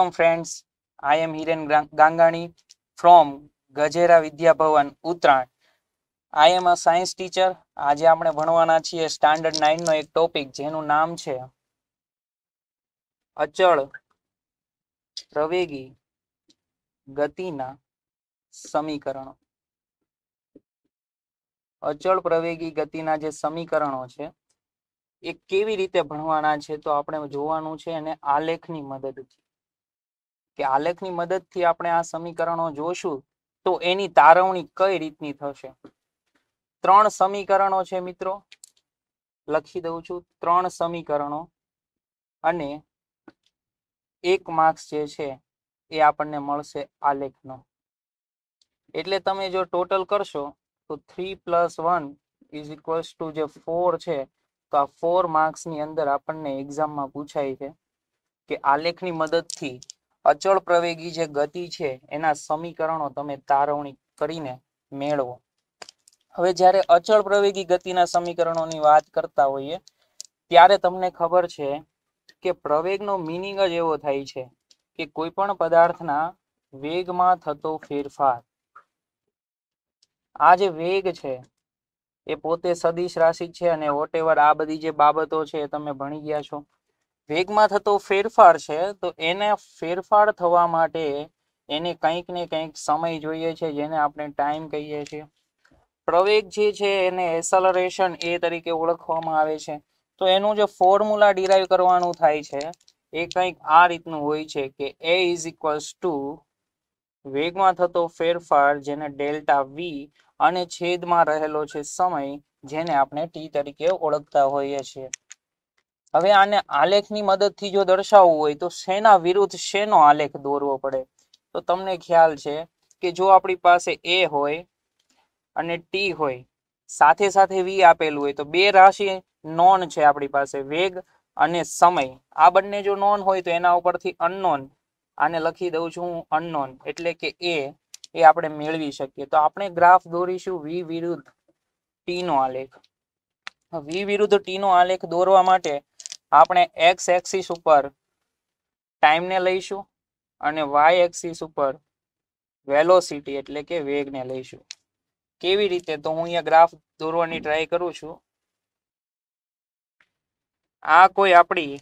Welcome friends I am Hiren Gangani from Gajera Vidyabhavan Uttarayan I am a science teacher આજે આપણે ભણવાના છીએ standard નાઇનનો એક topic જેનું નામ છે અચળ પ્રવેગી ગતિના સમીકરણો. અચળ પ્રવેગી ગતિના જે સમીકરણો છે, એ કેવી રીતે ભણવાના છે તો આપણે જોવાનું છે અને આલેખની મદદથી. કે આલેખની મદદથી આપણે આ સમીકરણો જોશું, તો એની તારવણી કઈ રીતની થશે? ત્રણ સમીકરણો છે મિત્રો. લખી દઉં છું. ત્રણ સમીકરણો અને એક માર્ક્સ જે છે એ આપણને મળશે આલેખનો. એટલે તમે જો ટોટલ કરશો, તો three plus one is equals to જે ફોર છે, તો આ ફોર માર્ક્સની અંદર આપણને એક્ઝામમાં પૂછાય છે કે આલેખની મદદથી અચળ પ્રવેગી જે ગતિ છે, એના સમીકરણો તમે તારવણી કરીને મેળવો. હવે જ્યારે અચળ પ્રવેગી ગતિના સમીકરણોની વાત કરતા હોઈએ, ત્યારે તમને ખબર છે કે પ્રવેગનો મિનિંગ જ એવો થાય છે કે કોઈ પણ પદાર્થના વેગમાં થતો ફેરફાર. આ જે વેગ છે, એ પોતે સદિશ રાશિ છે અને વોટેવર આ બધી જે બાબતો છે એ તમે ભણી ગયા છો. વેગમાં થતો ફેરફાર છે, તો એને ફેરફાર થવા માટે એને કંઈક ને કંઈક સમય જોઈએ છે, જેને આપણે ટાઈમ કહીએ છીએ. પ્રવેગ જે છે, એને એસલરેશન એ તરીકે ઓળખવામાં આવે છે. તો એનું જે ફોર્મ્યુલા ડિરાઈવ કરવાનું થાય છે, એ કંઈક આ રીતનું હોય છે કે એ ઇઝ ઇક્વલ્સ ટુ વેગમાં થતો ફેરફાર જેને ડેલ્ટા વી અને છેદમાં રહેલો છે સમય, જેને આપણે ટી તરીકે ઓળખતા હોઈએ છીએ. હવે આને આલેખની મદદથી જો દર્શાવવું હોય તો શેના વિરુદ્ધ શેનો આલેખ દોરવો પડે? તો તમને ખ્યાલ છે કે જો આપણી પાસે એ હોય અને ટી હોય, સાથે સાથે વી આપેલું હોય, તો બે રાશિ નોન છે આપણી પાસે, વેગ અને સમય. આ બંને જો નોન હોય તો એના ઉપરથી અનનોન આને લખી દઉં છું હું અનનોન એટલે કે એ એ આપણે મેળવી શકીએ. તો આપણે ગ્રાફ દોરીશું વી વિરુદ્ધ ટી નો આલેખ. વી વિરુદ્ધ ટી નો આલેખ દોરવા માટે આપણે એક્સ એક્સિસ ઉપર ટાઈમને લઈશું અને વાય એક્સિસ ઉપર વેલોસિટી એટલે કે વેગને લઈશું. કેવી રીતે? તો હું અહીંયા ગ્રાફ દોરવાની ટ્રાય કરું છું. આ કોઈ આપણી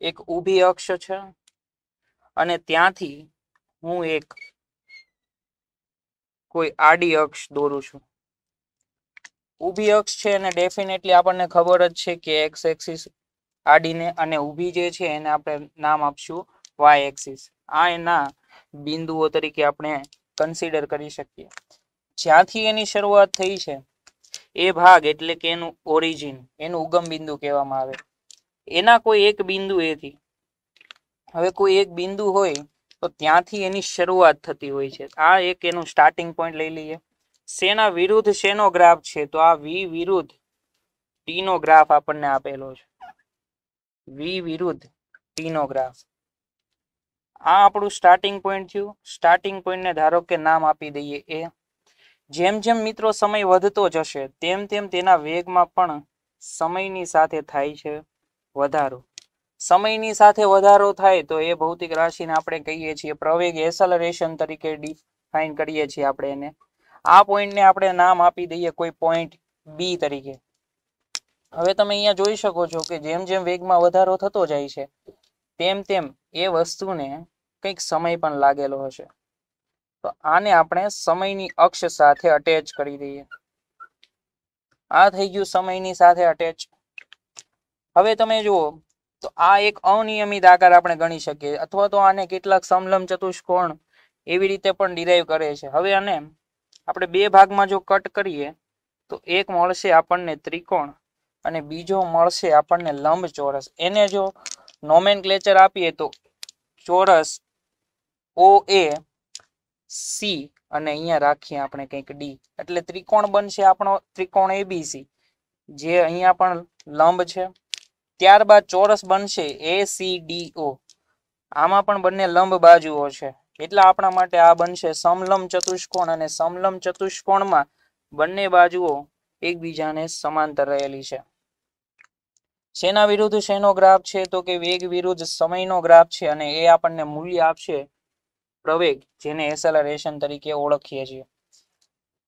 એક ઊભી અક્ષ છે અને ત્યાંથી હું એક કોઈ આડી અક્ષ દોરું છું. ઊભી અક્ષ છે અને ડેફિનેટલી આપણને ખબર જ છે કે એક્સ એક્સિસ આડીને અને ઊભી જે છે એને આપણે નામ આપશું વાય એક્સિસ આ એના બિંદુઓ તરીકે આપણે કન્સિડર કરી શકીએ. જ્યાંથી એની શરૂઆત થઈ છે, એ ભાગ એટલે કે એનું ઓરિજિન એનું ઉગમ બિંદુ કહેવામાં આવે. એના કોઈ એક બિંદુ એથી. હવે કોઈ એક બિંદુ હોય તો ત્યાંથી એની શરૂઆત થતી હોય છે. આ એક એનું સ્ટાર્ટિંગ પોઈન્ટ લઈ લઈએ. શેના વિરુદ્ધ શેનો ગ્રાફ છે? તો આ વી વિરુદ્ધ ટી નો ગ્રાફ આપણને આપેલો છે. વી વિરુદ્ધ ટી નો ગ્રાફ. આ આપણું સ્ટાર્ટિંગ પોઈન્ટ થયું. સ્ટાર્ટિંગ પોઈન્ટને ધારો કે નામ આપી દઈએ એ. જેમ જેમ મિત્રો સમય વધતો જશે, તેમ તેમ તેના વેગમાં પણ સમયની સાથે થાય છે વધારો. સમયની સાથે વધારો થાય તો એ ભૌતિક રાશિને આપણે કહીએ છીએ પ્રવેગ એસલરેશન તરીકે ડિફાઇન કરીએ છીએ આપણે એને. આ પોઈન્ટને આપણે નામ આપી દઈએ કોઈ પોઈન્ટ બી તરીકે. હવે તમે અહીંયા જોઈ શકો છો કે જેમ જેમ વેગમાં વધારો થતો જાય છે, તેમ તેમ એ વસ્તુને કંઈક સમય પણ લાગેલો હશે. તો આને આપણે સમયની અક્ષ સાથે અટેચ કરી દઈએ. આ થઈ ગયું સમયની સાથે અટેચ હવે તમે જુઓ, તો આ એક અનિયમિત આકાર આપણે ગણી શકીએ, અથવા તો આને કેટલાક સમલમ ચતુષ્કોણ એવી રીતે પણ ડિરાઈવ કરે છે. હવે આને આપણે બે ભાગમાં જો કટ કરીએ, તો એક મળશે આપણને ત્રિકોણ અને બીજો મળશે આપણને લંબચોરસ. એને જો નોમેનક્લેચર આપીએ તો ચોરસ ઓ એ સી અને અહીંયા રાખીએ આપણે કંઈક ડી એટલે ત્રિકોણ બનશે આપણો ત્રિકોણ એબીસી જે અહીંયા પણ લંબ છે. ત્યારબાદ ચોરસ બનશે એ સી ડી ઓ આમાં પણ બંને લંબ બાજુઓ છે. એટલે આપણા માટે આ બનશે સમલંબ ચતુષ્કોણ અને સમલંબ ચતુષ્કોણમાં બંને બાજુઓ એકબીજાને સમાંતર રહેલી છે. શેના વિરુદ્ધ શેનો ગ્રાફ છે તો કે વેગ વિરુદ્ધ સમયનો ગ્રાફ છે અને એ આપણને મૂલ્ય આપશે પ્રવેગ, જેને એસેલરેશન તરીકે ઓળખીએ છીએ.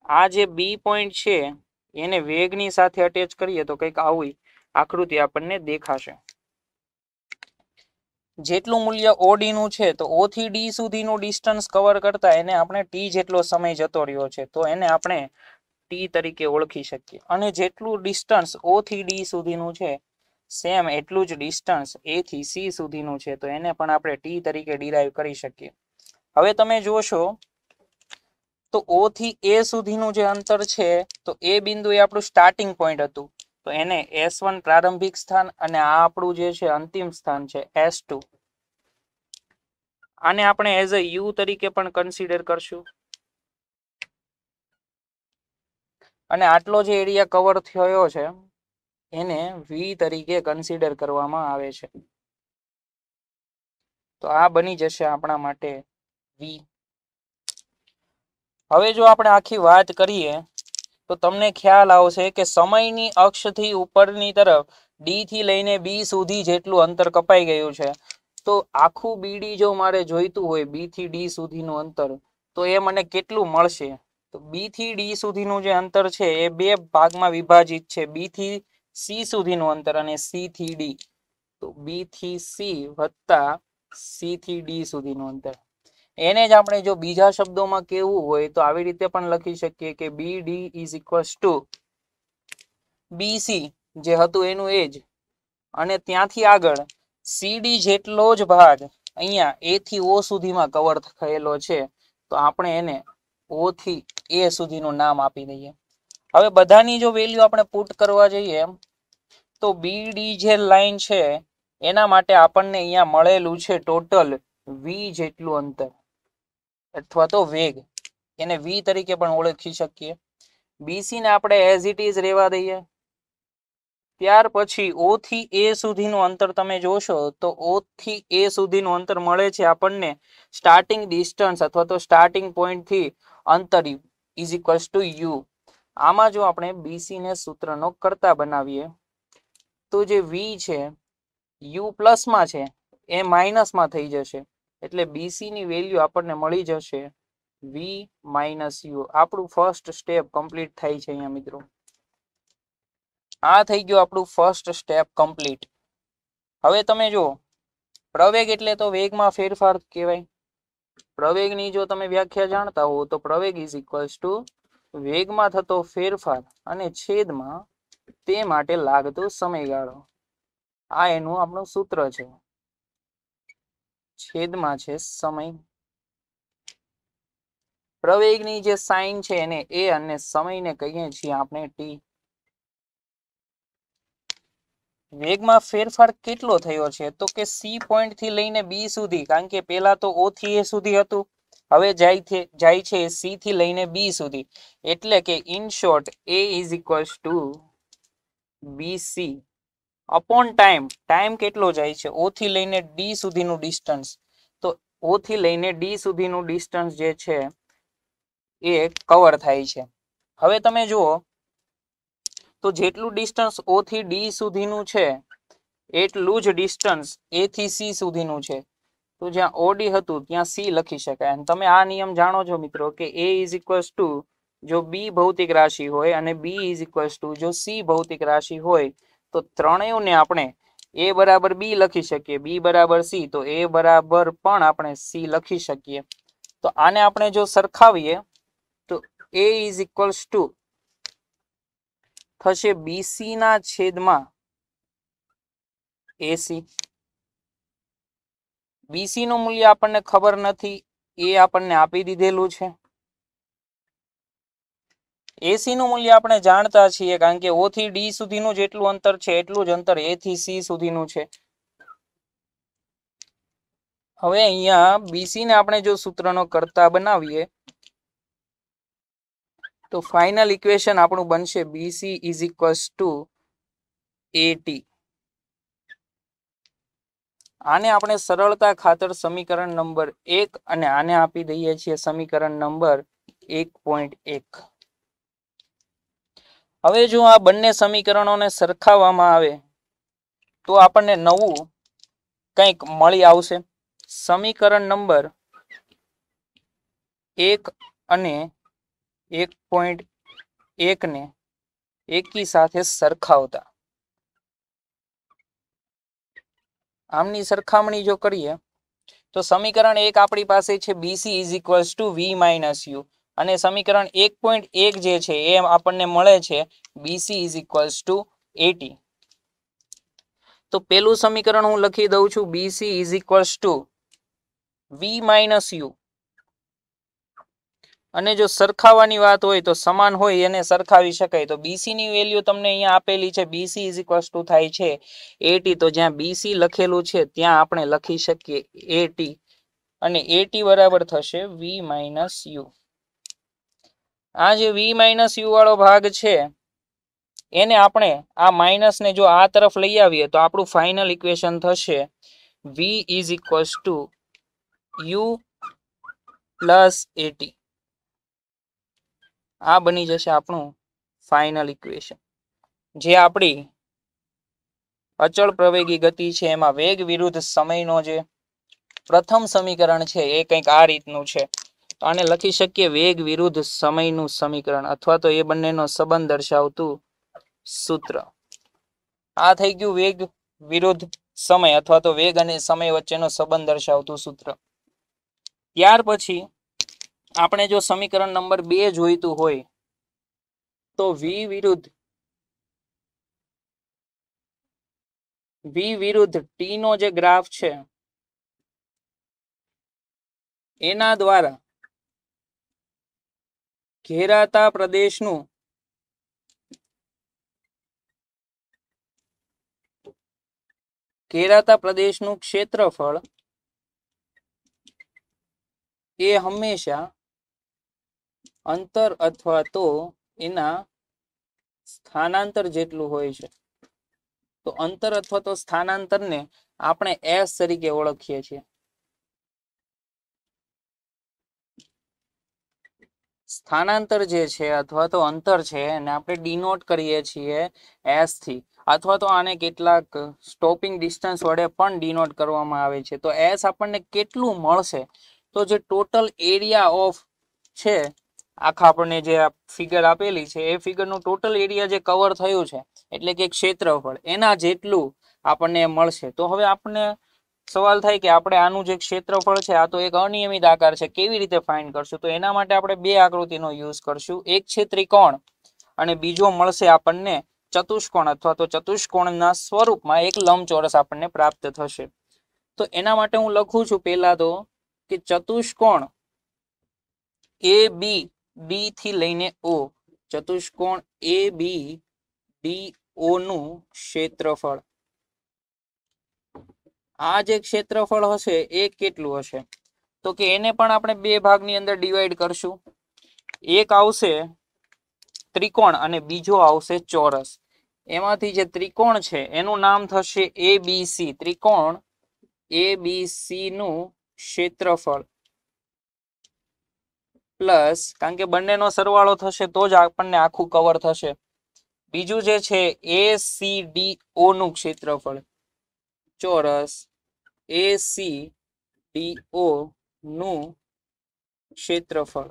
આ જે બી પોઈન્ટ છે, એને વેગની સાથે અટેચ કરીએ તો કંઈક આવી આકૃતિ આપણને દેખાશે. જેટલું મૂલ્ય ઓડીનું છે, તો ઓ થી ડી સુધીનું ડિસ્ટન્સ કવર કરતા એને આપણે ટી જેટલો સમય જતો રહ્યો છે, તો એને આપણે ટી તરીકે ઓળખી શકીએ. અને જેટલું ડિસ્ટન્સ ઓ થી ડી સુધીનું છે સેમ એટલું જ ડિસ્ટન્સ એ થી સી સુધીનું છે, તો એને પણ આપણે ટી તરીકે ડિરાઈવ કરી શકીએ. હવે તમે જોશો, તો ઓ થી એ સુધીનું જે અંતર છે, તો એ બિંદુ એ આપણું સ્ટાર્ટિંગ પોઈન્ટ હતું. તો એને એસ વન પ્રારંભિક સ્થાન અને આ આપણું જે છે અંતિમ સ્થાન છે એસ ટુ. આને આપણે એઝ અ યુ તરીકે પણ કન્સિડર કરશું. અને આટલો જે એરિયા કવર થયો છે, એને વી તરીકે કન્સિડર કરવામાં આવે છે. તો આ બની જશે આપણા માટે વી હવે જો આપણે આખી વાત કરીએ તો તમને ખ્યાલ આવશે કે સમયની અક્ષથી ઉપરની તરફ ડી થી લઈને બી સુધી જેટલું અંતર કપાઈ ગયું છે. તો આખું બીડી જો મારે જોઈતું હોય, બી થી ડી સુધીનું અંતર, તો એ મને કેટલું મળશે? તો બી થી ડી સુધીનું જે અંતર છે, એ બે ભાગમાં વિભાજિત છે. બી થી સી સુધીનું અંતર અને સી થી ડી. તો બી થી સી વત્તા સી થી ડી સુધીનું અંતર. એને જ આપણે જો બીજા શબ્દોમાં કેવું હોય તો આવી રીતે પણ લખી શકીએ કે B D is equals to BC જે હતું એનું એ જ. અને ત્યાંથી આગળ સીડી જેટલો જ ભાગ અહીંયા એ થી ઓ સુધીમાં કવર થયેલો છે, તો આપણે એને ઓ થી એ સુધીનું નામ આપી દઈએ. હવે બધાની જો વેલ્યુ આપણે પુટ કરવા જઈએ, તો બી ડી જે લાઈન છે, એના માટે આપણને અહીંયા મળેલું છે ટોટલ વી જેટલું અંતર. અથવા તો વેગ. એને વી તરીકે પણ ઓળખી શકીએ. બીસી ને આપણે એઝ ઇટ ઇઝ રહેવા દઈએ. ત્યાર પછી ઓ થી એ સુધીનું અંતર તમે જોશો તો ઓ થી એ સુધીનું અંતર મળે છે આપણને સ્ટાર્ટિંગ ડિસ્ટન્સ અથવા તો સ્ટાર્ટિંગ પોઈન્ટથી અંતર ઇઝ ઇક્વલ્સ ટુ યુ આમાં જો આપણે બીસી ને સૂત્રનો કરતા બનાવીએ તો જે વી છે યુ પ્લસમાં છે, એ માઇનસમાં થઈ જશે. એટલે બીસી ની વેલ્યુ આપણને મળી જશે વી માઇનસ યુ આપણું ફર્સ્ટ સ્ટેપ કમ્પ્લીટ થાય છે અહીંયા મિત્રો. આ થઈ ગયું આપણું ફર્સ્ટ સ્ટેપ કમ્પ્લીટ હવે તમે જો પ્રવેગ એટલે તો વેગમાં ફેરફાર કહેવાય. પ્રવેગની જો તમે વ્યાખ્યા જાણતા હો, તો પ્રવેગ ઇઝ ઇક્વલ્સ ટુ વેગમાં થતો ફેરફાર અને છેદમાં તે માટે લાગતો સમયગાળો. આ એનું આપણું સૂત્ર છે. છેદમાં છે સમય. પ્રવેગની જે સાઇન છે એને એ અને સમયને કહીએ છીએ આપણે ટી વેગમાં ફેરફાર કેટલો થયો છે? તો કે સી પોઈન્ટથી લઈને બી સુધી, કારણ કે પેલા તો ઓ થી એ સુધી હતું. હવે જાય છે સી થી લઈને બી સુધી. એટલે કે in short A is equals to B C upon time time કેટલો જાય છે? ઓ થી લઈને ડી સુધીનું ડિસ્ટન્સ તો ઓ થી લઈને ડી સુધીનું ડિસ્ટન્સ જે છે, એ કવર થાય છે. હવે તમે જુઓ, તો જેટલું ડિસ્ટન્સ ઓ થી ડી સુધીનું છે, એટલું જ ડિસ્ટન્સ એ થી સી સુધીનું છે. તો જ્યાં ઓડી હતું, ત્યાં સી લખી શકાય. અને તમે આ નિયમ જાણો છો મિત્રો કે એ ઇઝ ઇક્વલ્સ ટુ જો બી ભૌતિક રાશિ હોય અને બી ઇઝ ઇક્વલ્સ ટુ જો સી ભૌતિક રાશિ હોય તો ત્રણેયને આપણે એ બરાબર બી લખી શકીએ. બી બરાબર સી. તો એ બરાબર પણ આપણે સી લખી શકીએ. તો આને આપણે જો સરખાવીએ, તો એ ઇઝ ઇક્વલ્સ ટુ થશે બીસી ના છેદમાં એસી બીસી નું મૂલ્ય આપણને ખબર નથી. એ આપણને આપી દીધેલું છે. એસી નું મૂલ્ય આપણે જાણતા છીએ કારણ કે ઓ થી ડી સુધીનું જેટલું અંતર છે, એટલું જ અંતર એ થી સી સુધીનું છે. હવે અહીંયા બીસી ને આપણે જો સૂત્રનો કરતા બનાવીએ, તો ફાઇનલ ઇક્વેશન આપણું બનશે BC is equals to AT આને આપણે સરળતા ખાતર સમીકરણ નંબર એક અને આને આપી દઈએ છીએ સમીકરણ નંબર એક પોઈન્ટ એક. હવે જો આ બંને સમીકરણોને સરખાવવામાં આવે, તો આપણને નવું કંઈક મળી આવશે. સમીકરણ નંબર એક અને એક પોઈન્ટ એકને એકી સાથે સરખાવતા. આમની સરખામણી જો કરીએ, તો સમીકરણ એક આપણી પાસે છે BC is equals to V minus U અને સમીકરણ એક પોઈન્ટ એક જે છે, એ આપણને મળે છે BC is equals to AT તો પેલું સમીકરણ હું લખી દઉં છું BC is equals to V minus U અને જો સરખાવાની વાત હોય તો સમાન હોય, એને સરખાવી શકાય. તો બીસી ની વેલ્યુ તમને અહીંયા આપેલી છે બીસી ઇઝ ઇક્વલ્સ ટુ થાય છે એટી તો જ્યાં બીસી લખેલું છે, ત્યાં આપણે લખી શકીએ એટી અને એટી બરાબર થશે વી માઇનસ યુ આ જે વી માઇનસ યુ વાળો ભાગ છે, એને આપણે આ માઇનસને જો આ તરફ લઈ આવીએ તો આપણું ફાઇનલ ઇક્વેશન થશે V is equals to U plus AT આ બની જશે આપણું ફાઇનલ ઇક્વેશન જે આપણી અચળ પ્રવેગી ગતિ છે, એમાં વેગ વિરુદ્ધ સમયનો જે પ્રથમ સમીકરણ છે, એ કંઈક આ રીતનું છે. તો આને લખી શકીએ વેગ વિરુદ્ધ સમયનું સમીકરણ અથવા તો એ બંનેનો સંબંધ દર્શાવતું સૂત્ર. આ થઈ ગયું વેગ વિરુદ્ધ સમય અથવા તો વેગ અને સમય વચ્ચેનો સંબંધ દર્શાવતું સૂત્ર. ત્યાર પછી આપણે જો સમીકરણ નંબર બે જોઈતું હોય તો વી વિરુદ્ધ વી વિરુદ્ધ ટી નો જે ગ્રાફ છે, એના દ્વારા ઘેરાતા પ્રદેશનું ઘેરાતા પ્રદેશનું ક્ષેત્રફળ એ હંમેશા અંતર અથવા તો એના સ્થાનાંતર જેટલું હોય છે. તો અંતર અથવા તો સ્થાનાંતરને આપણે એસ તરીકે ઓળખીએ છીએ. સ્થાનાંતર જે છે અથવા તો અંતર છે એને આપણે ડિનોટ કરીએ છીએ એસથી. અથવા તો આને કેટલાક સ્ટોપિંગ ડિસ્ટન્સ વડે પણ ડિનોટ કરવામાં આવે છે. તો એસ આપણને કેટલું મળશે? તો જે ટોટલ એરિયા ઓફ છે, આખા આપણને જે ફિગર આપેલી છે, એ ફિગરનું ટોટલ એરિયા જે કવર થયું છે, એટલે કે ક્ષેત્રફળ, એના જેટલું આપણને મળશે. તો હવે આપણને સવાલ થાય કે આપણે આનું જે ક્ષેત્રફળ છે, આ તો એક અનિયમિત આકાર છે, કેવી રીતે ફાઇન્ડ કરશું? તો એના માટે આપણે બે આકૃતિનો યુઝ કરશું. એક છે ત્રિકોણ અને બીજો મળશે આપણને ચતુષ્કોણ અથવા તો ચતુષ્કોણના સ્વરૂપમાં એક લંબચોરસ આપણને પ્રાપ્ત થશે. તો એના માટે હું લખું છું પહેલા તો કે ચતુષ્કોણ એ બી ડી થી લઈને ઓ, ચતુષ્કોણ એ બી ડી ઓ નું ક્ષેત્રફળ. આ જે ક્ષેત્રફળ હશે એ કેટલું હશે? તો કે એને પણ આપણે બે ભાગની અંદર ડિવાઈડ કરશું. એક આવશે ત્રિકોણ અને બીજો આવશે ચોરસ. એમાંથી જે ત્રિકોણ છે, એનું નામ થશે એ બી સી ત્રિકોણ એ બી સી નું ક્ષેત્રફળ. પ્લસ, કારણ કે બંનેનો સરવાળો થશે તો જ આપણને આખું કવર થશે. બીજું જે છે એ નું ક્ષેત્રફળ. ચોરસ એ સી ડી ઓ નું ક્ષેત્રફળ.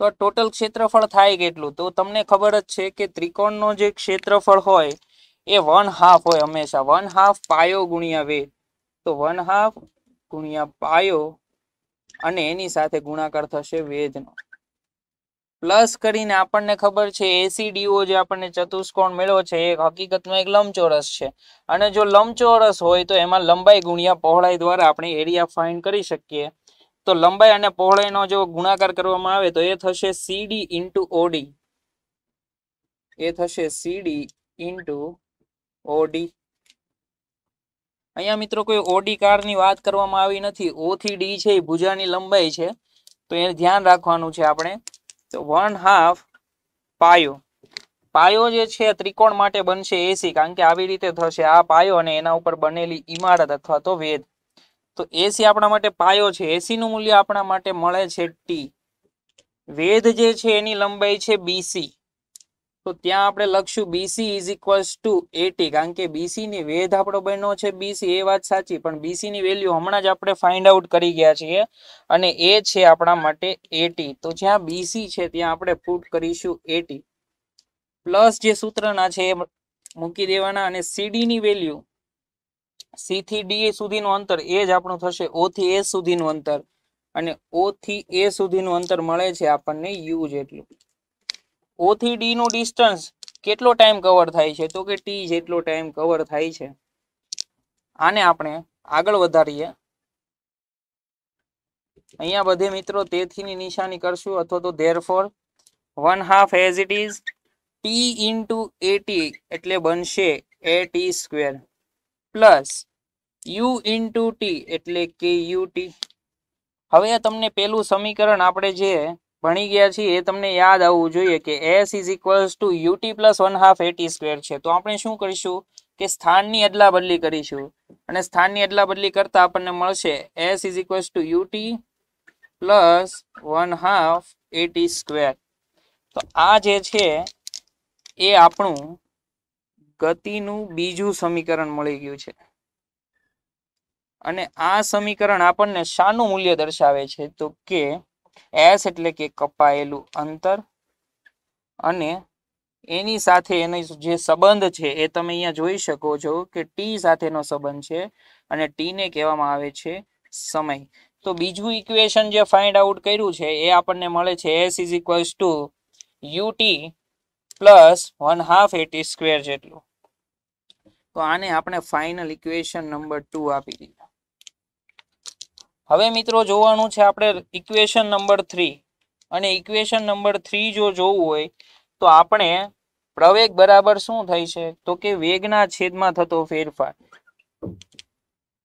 તો ટોટલ ક્ષેત્રફળ થાય કેટલું? તો તમને ખબર જ છે કે ત્રિકોણનો જે ક્ષેત્રફળ હોય, એ વન હાફ હોય હંમેશા. વન હાફ પાયો ગુણ્યા વેદ તો વન હાફ ગુણ્યા પાયો અને એની સાથે ગુણાકાર થશે વેધનો પ્લસ કરીને આપણને ખબર છે એસીડીઓ જે આપણને ચતુષ્કોણ મેળવો છે, એ હકીકતમાં એક લંબચોરસ છે. અને જો લંબચોરસ હોય તો એમાં લંબાઈ ગુણ્યા પહોળાઈ દ્વારા આપણે એરિયા ફાઇન્ડ કરી શકીએ. તો લંબાઈ અને પહોળાઈનો જો ગુણાકાર કરવામાં આવે તો એ થશે સીડી ઇન્ટુ ઓડી. એ થશે સીડી ઇન્ટુ ઓડી. અહીંયા મિત્રો કોઈ ઓડી કારની વાત કરવામાં આવી નથી. ઓ થી ડી છે, એ ભુજાની લંબાઈ છે. તો એ ધ્યાન રાખવાનું છે આપણે. તો વન હાફ પાયો. પાયો જે છે ત્રિકોણ માટે બનશે એસી કારણ કે આવી રીતે થશે. આ પાયો અને એના ઉપર બનેલી ઇમારત અથવા તો વેદ. તો એસી આપણા માટે પાયો છે. એસી નું મૂલ્ય આપણા માટે મળે છે ટી વેદ જે છે એની લંબાઈ છે બીસી તો ત્યાં આપણે લખશું BC is equals to AT કારણ કે બીસી ની વેધ આપણો બન્યો છે બીસી એ વાત સાચી, પણ બીસી ની વેલ્યુ હમણાં જ આપણે ફાઇન્ડ આઉટ કરી ગયા છીએ અને એ છે આપણા માટે એટી તો જ્યાં બીસી છે ત્યાં આપણે પુટ કરીશું એટી પ્લસ જે સૂત્રના છે એ મૂકી દેવાના અને સીડી ની વેલ્યુ સી થી ડી સુધીનું અંતર, એ જ આપણું થશે ઓ થી એ સુધીનું અંતર. અને ઓ થી એ સુધીનું અંતર મળે છે આપણને યુ જેટલું. ઓ થી ડી નું ડિસ્ટન્સ કેટલો ટાઈમ કવર થાય છે? તો કે ટી જેટલો ટાઈમ કવર થાય છે. આને આપણે આગળ વધારીએ. અહીંયા બધે મિત્રો તેથીની નિશાની કરશું, અથવા તો therefore one half as it is T into AT એટલે બનશે A T square plus U into T એટલે કે યુ ટી હવે તમને પેલું સમીકરણ આપણે જે ભણી ગયા છીએ, એ તમને યાદ આવવું જોઈએ કે S is equals to UT plus one half AT square છે. તો આપણે શું કરીશું કે સ્થાનની અદલા બદલી કરીશું અને સ્થાનની અદલા બદલી કરતા આપણને મળશે S is equals to UT plus one half AT square તો આ જે છે, એ આપણું ગતિનું બીજું સમીકરણ મળી ગયું છે. અને આ સમીકરણ આપણને શાનું મૂલ્ય દર્શાવે છે, તો કે એસ એટલે કે કપાયેલું અંતર અને એની સાથે એનો જે સંબંધ છે એ તમે અહીંયા જોઈ શકો છો કે ટી સાથેનો સંબંધ છે અને ટી ને કહેવામાં આવે છે સમય. તો બીજું ઇક્વેશન જે ફાઇન્ડ આઉટ કર્યું છે એ આપણને મળે છે S is equals to UT plus one half AT square જેટલું. તો આને આપણે ફાઇનલ ઇક્વેશન નંબર ટુ આપી દીધું. હવે મિત્રો જોવાનું છે આપણે ઇક્વેશન નંબર થ્રી અને ઇક્વેશન નંબર થ્રી જો જોવું હોય, તો આપણે પ્રવેગ બરાબર શું થાય છે? તો કે વેગના છેદમાં થતો ફેરફાર.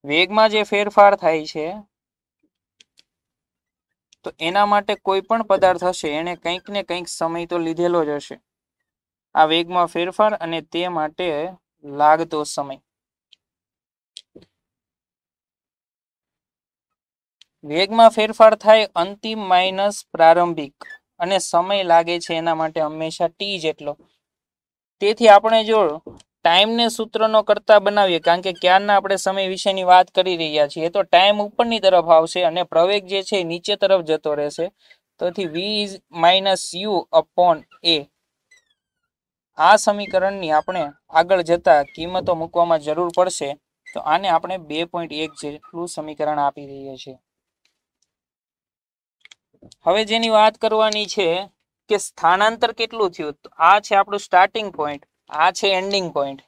વેગમાં જે ફેરફાર થાય છે, તો એના માટે કોઈ પણ પદાર્થ હશે, એને કંઈક ને કંઈક સમય તો લીધેલો જ હશે. આ વેગમાં ફેરફાર અને તે માટે લાગતો સમય. વેગમાં ફેરફાર થાય અંતિમ માઇનસ પ્રારંભિક અને સમય લાગે છે એના માટે હંમેશા ટી જેટલો. તેથી આપણે જો ટાઈમને સૂત્રનો કરતા બનાવીએ, કારણ કે ક્યારના આપણે સમય વિશેની વાત કરી રહ્યા છીએ, તો ટાઈમ ઉપરની તરફ આવશે અને પ્રવેગ જે છે નીચે તરફ જતો રહેશે. તેથી V is minus U upon A આ સમીકરણની આપણે આગળ જતા કિંમતો મૂકવામાં જરૂર પડશે. તો આને આપણે બે પોઈન્ટ એક જેટલું સમીકરણ આપી રહીએ છીએ. હવે જેની વાત કરવાની છે કે સ્થાનાંતર કેટલું થયું? આ છે આપણું સ્ટાર્ટિંગ પોઈન્ટ આ છે એન્ડિંગ પોઈન્ટ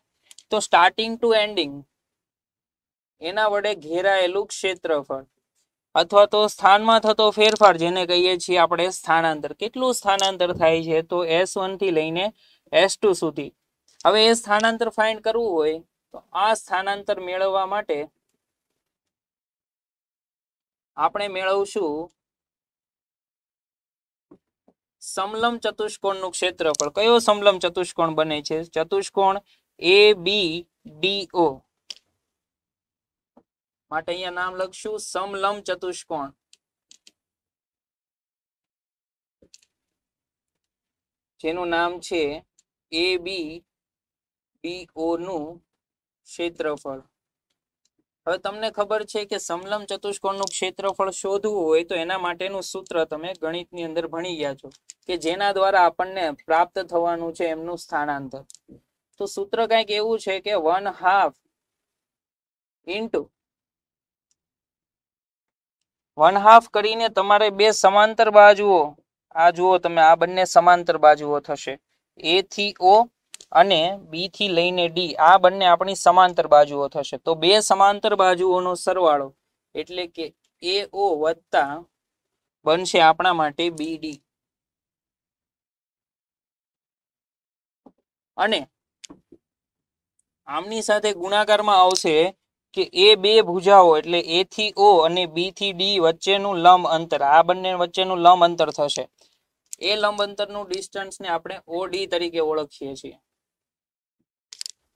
તો સ્ટાર્ટિંગ ટુ એન્ડિંગ એના વડે ઘેરાયેલું ક્ષેત્રફળ અથવા તો સ્થાનમાં થતો ફેરફાર જેને કહીએ છીએ આપણે સ્થાનાંતર. કેટલું સ્થાનાંતર થાય છે? તો એસથી લઈને એસ સુધી. હવે એ સ્થાનાંતર ફાઇન્ડ કરવું હોય, તો આ સ્થાનાંતર મેળવવા માટે આપણે મેળવશું સમલમ ચતુષ્કોણનું ક્ષેત્રફળ. કયો સમલમ ચતુષ્કોણ બને છે? ચતુષ્કોણ એ બી ડી ઓ માટે અહીંયા નામ લખશું સમલમ ચતુષ્કોણ. જેનું નામ છે એ બી ડી ઓ નું ક્ષેત્રફળ. હવે તમને ખબર છે કે સમલમ ચતુષ્કોણનું ક્ષેત્રફળ શોધવું હોય તો એના માટેનું સૂત્ર તમે ગણિતની અંદર ભણી ગયા છો, કે જેના દ્વારા આપણને પ્રાપ્ત થવાનું છે એમનું સ્થાનાંતર. તો સૂત્ર કંઈક એવું છે કે one half into one half કરીને તમારે બે સમાંતર બાજુઓ, આ જુઓ તમે, આ બંને સમાંતર બાજુઓ થશે. એ થી ઓ અને બી થી લઈને ડી આ બંને આપણી સમાંતર બાજુઓ થશે. તો બે સમાંતર બાજુઓનો સરવાળો એટલે કે એ ઓ વત્તા બનશે આપણા માટે બી ડી અને આમની સાથે ગુણાકારમાં આવશે કે એ બે ભુજાઓ એટલે એ થી ઓ અને બી થી ડી વચ્ચેનું લંબ અંતર, આ બંને વચ્ચેનું લંબ અંતર થશે. એ લંબ અંતરનું ડિસ્ટન્સ ને આપણે ઓડી તરીકે ઓળખીએ છીએ.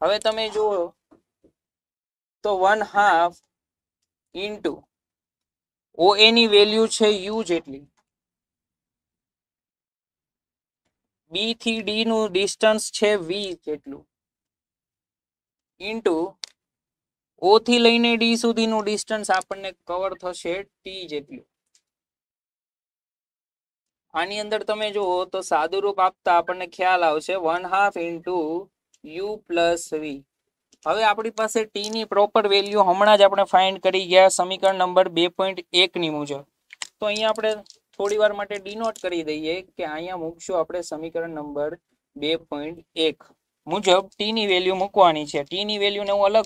હવે તમે જુઓ તો વન હાફ ઇન્ટુ ઓ એની વેલ્યુ છે યુ જેટલી. બી થી ડી નું ડિસ્ટન્સ છે વી જેટલું. ઇન્ટુ ઓ થી લઈને ડી સુધીનું ડિસ્ટન્સ આપણને કવર થશે ટી જેટલું. આની અંદર તમે જુઓ તો સાદુરૂપ આપતા આપણને ખ્યાલ આવશે one half into U plus V હવે આપણી પાસે ટી ની પ્રોપર વેલ્યુ હમણાં જ આપણે ફાઇન્ડ કરી ગયા, સમીકરણ નંબર બે પોઈન્ટ એક ની મુજબ. તો અહીંયા આપણે થોડી વાર માટે ડિનોટ કરી દઈએ કે અહીંયા મૂકશું આપણે સમીકરણ નંબર બે પોઈન્ટ એક. મુજબ ટી ની વેલ્યુ મૂકવાની છે. ટી ની વેલ્યુને હું અલગ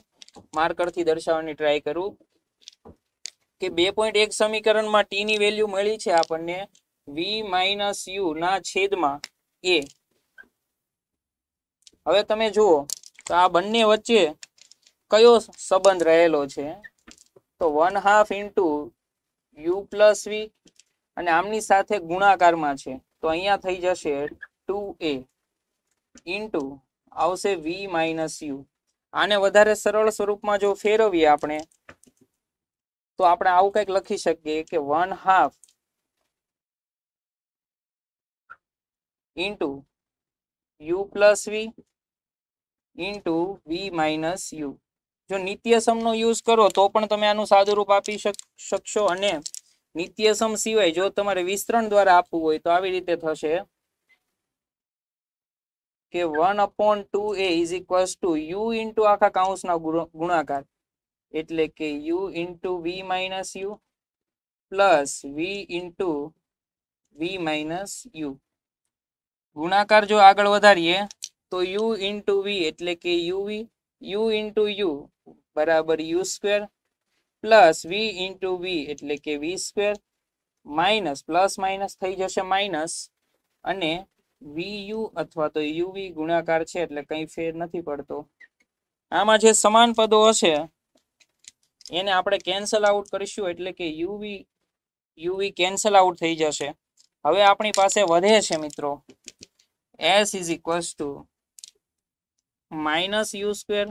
માર્કરથી દર્શાવવાની ટ્રાય કરું. કે બે પોઈન્ટ એક સમીકરણમાં ટી ની વેલ્યુ મળી છે આપણને. વી માઇનસ યુ ના છેદમાં એ હવે તમે જુઓ, તો આ બંને વચ્ચે કયો સંબંધ રહેલો છે? તો one half into U plus V અને આમની સાથે ગુણાકારમાં છે. તો અહીંયા થઈ જશે ટુ એ ઇન્ટુ આવશે વી માઇનસ યુ આને વધારે સરળ સ્વરૂપમાં જો ફેરવીએ આપણે, તો આપણે આવું કંઈક લખી શકીએ કે one half into U plus V into V minus U જો નિત્યસમનો યુઝ કરો, તો પણ તમે આનું સાદું રૂપ આપી શકશો અને નિત્યસમ સિવાય જો તમારે વિસ્તરણ દ્વારા આપવું હોય, તો આવી રીતે થશે કે one upon two A is equals to U into આખા કાઉન્સના ગુણાકાર. એટલે કે U into V minus U plus V into V minus U ગુણાકાર જો આગળ વધારીએ તો યુ ઇન્ટુ વી એટલે કે યુવી યુ ઇન્ટુ યુ બરાબર U square plus V into V એટલે કે V square minus plus minus થઈ જશે માઇનસ અને વી અથવા તો યુવી ગુણાકાર છે એટલે કંઈ ફેર નથી પડતો. આમાં જે સમાન પદો હશે, એને આપણે કેન્સલ આઉટ કરીશું એટલે કે યુવી યુવી કેન્સલ આઉટ થઈ જશે. હવે આપણી પાસે વધે છે મિત્રો. S is equals to minus U square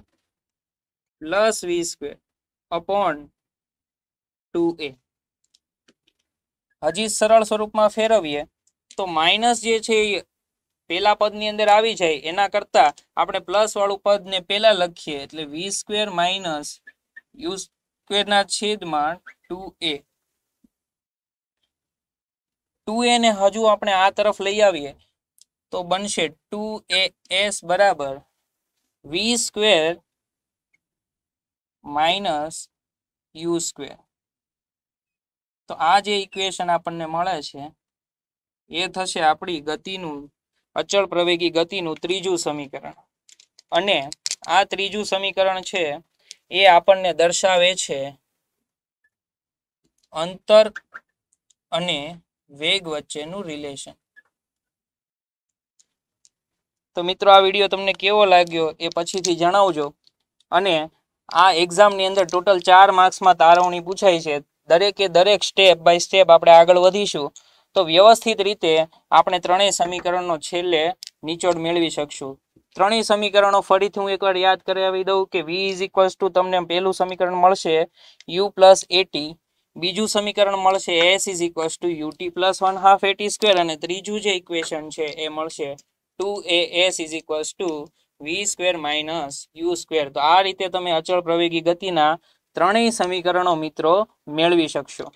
plus V square upon two A હજી સરળ સ્વરૂપમાં ફેરવીએ, તો માઇનસ જે છે એ પેલા પદની અંદર આવી જાય, એના કરતા આપણે પ્લસ વાળું પદને પેલા લખીએ, એટલે વી સ્ક્વેર માઇનસ યુ સ્ક્વેરના છેદમાં ટુ એ ટુ એ ને હજુ આપણે આ તરફ લઈ આવીએ, તો બનશે ટુ એ એસ બરાબર V square minus U square તો આ જે ઇક્વેશન આપણને મળે છે, એ થશે આપણી ગતિનું, અચળ પ્રવેગી ગતિનું ત્રીજું સમીકરણ. અને આ ત્રીજું સમીકરણ છે, એ આપણને દર્શાવે છે અંતર અને વેગ વચ્ચેનું રિલેશન તો મિત્રો, આ વીડિયો તમને કેવો લાગ્યો એ પછીથી જણાવજો. અને આ એક્ઝામની અંદર ટોટલ ચાર માર્ક્સમાં તારવણી પૂછાય છે. દરેકે દરેક સ્ટેપ બાય સ્ટેપ આપણે આગળ વધીશું. તો વ્યવસ્થિત રીતે આપણે ત્રણેય સમીકરણનો છેલ્લે નિચોડ મેળવી શકશું. ત્રણેય સમીકરણો ફરીથી હું એકવાર યાદ કરાવી દઉં કે વી ઇઝ ઇક્વલ્સ ટુ તમને પહેલું સમીકરણ મળશે યુ પ્લસ એટી બીજું સમીકરણ મળશે S is equals to UT plus one half AT square અને ત્રીજું જે ઇક્વેશન છે એ મળશે two A S is equals to V square minus U square તો આ રીતે તમે અચળ પ્રવેગી ગતિના ત્રણેય સમીકરણો મિત્રો મેળવી શકશો.